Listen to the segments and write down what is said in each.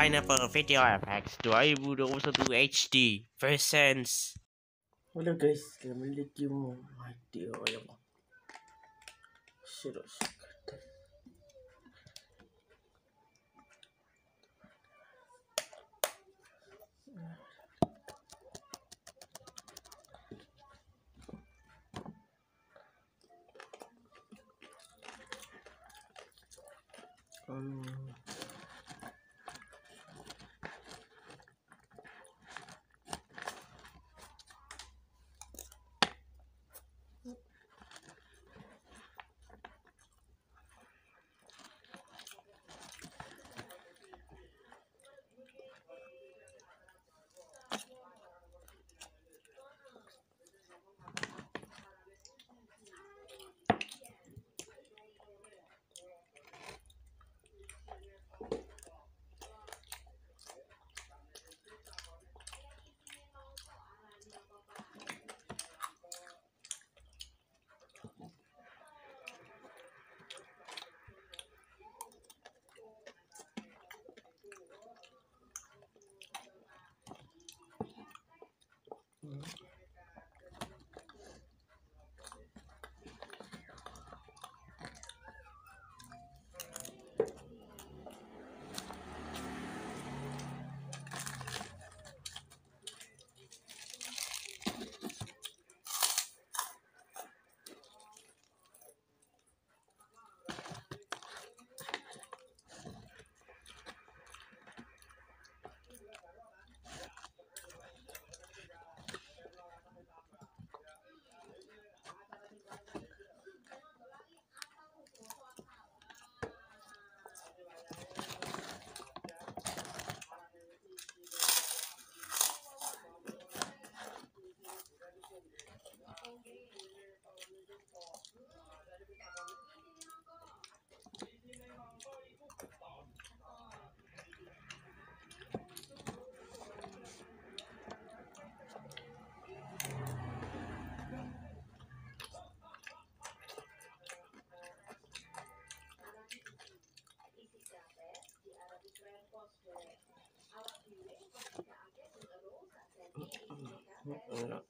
Pineapple Video Effects 2021 HD presents Halo guys, kami lagi mo video yang Shiro shikata. Um, Sorry,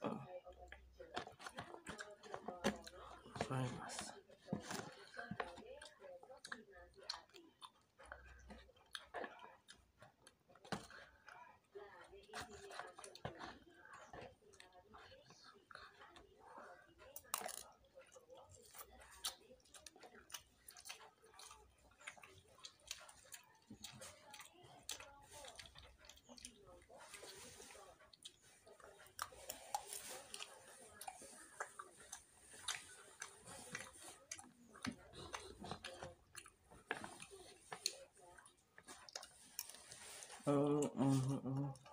嗯哼嗯。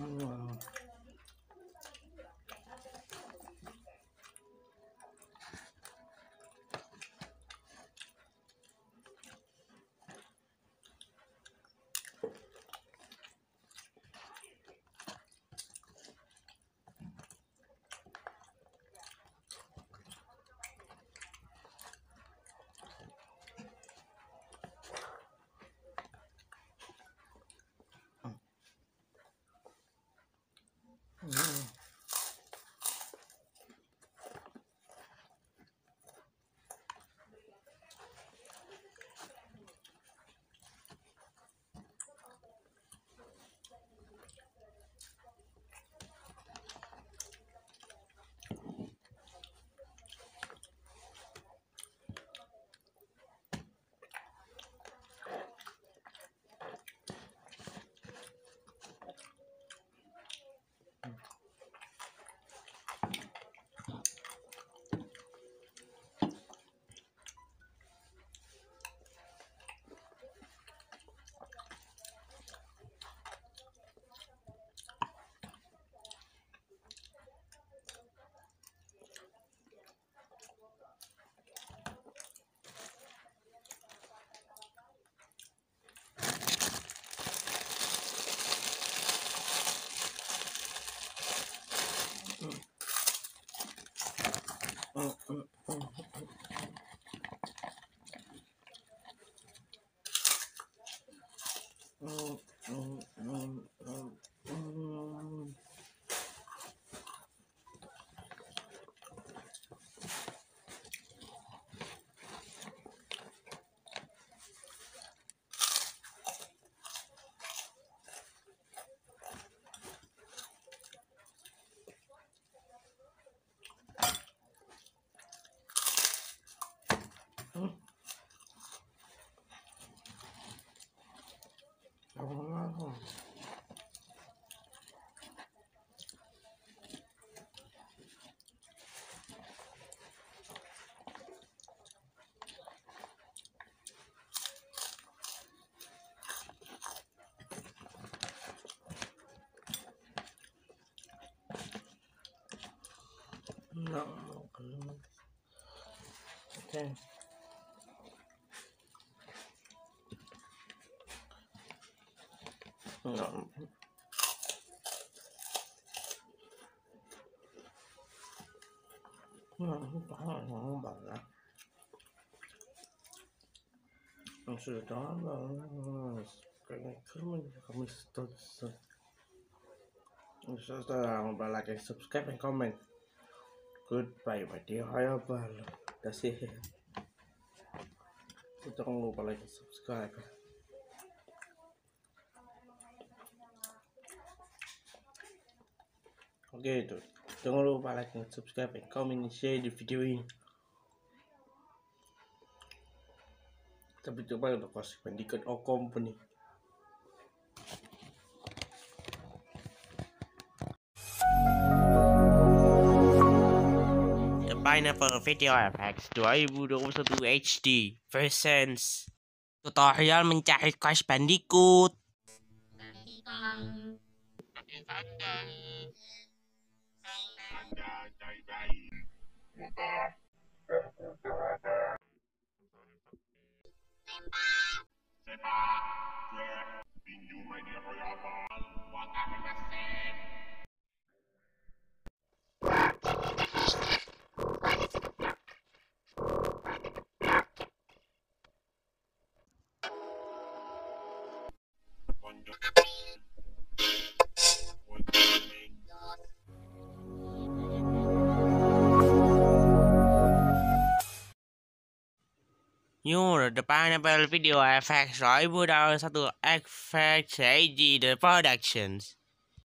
Uh, 嗯嗯嗯。No, okay. No. No, không bảo là sự đó là cái thứ mình không biết tôi Setelah like, subscribe, and comment. Goodbye, my dear. Hai Kasih. Jangan lupa like, subscribe. Oke itu. Jangan lupa like, subscribe, and comment, share di video ini. Tapi coba untuk kasih pendidikan O Company. Pineapple Video FX 2021 HD Versions Tutorial mencari Crash Bandicoot You're the Pineapple Video FX 2021 FX HD The Productions